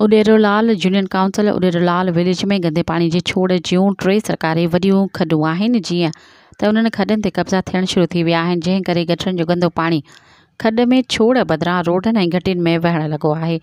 Uderolal union council Uderolal village में गंदे पाणी जे छोड़ जूं टे सरकारी वॾियूं खॾूं आहिनि। जीअं त उन्हनि खॾनि ते कब्ज़ा थियणु शुरू थी विया आहिनि, जंहिं जो गंदो पाणी खॾ में छोड़ बदिरां रोडनि ऐं में वहणु लॻो आहे।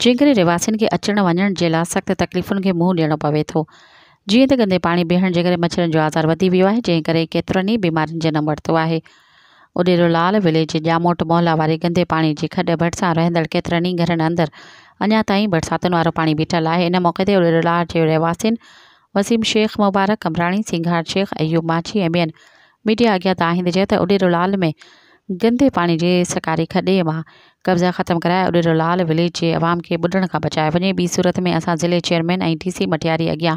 जंहिं करे खे अचण वञण जे लाइ सख़्तु तकलीफ़ुनि खे मुंहुं पवे थो। जीअं त गंदे पाणी बीहण जे करे जो आज़ार वधी वियो आहे, जंहिं करे केतिरनि ई बीमारियुनि जनमु वरितो आहे। उॾेरोलाल विलेज जामोट मोहल्ला वारे गंदे पाणी जी खॾ भरिसां रहंदड़ केतिरनि ई घरनि अंदरि अञा ताईं बरसातुनि वो पाणी बीठल है इन मौक़े ते उॾेरोलाल जे रहवासिन वसीम शेख मुबारक, कमराणी सिंघार शेख, अयूब माछी ऐं ॿियनि मीडिया अॻियाँ ताहींदे चयो उॾेरोलाल में गंदे पानी के सकारी खडे माँ कब्ज़ा खत्म कराए उडेरोलाल विलेज जे अवाम खे ॿुॾण खां बचाए वञे। ॿी सूरत में अस ज़िले चेयरमैन ऐं डी सी मटियारी अॻियाँ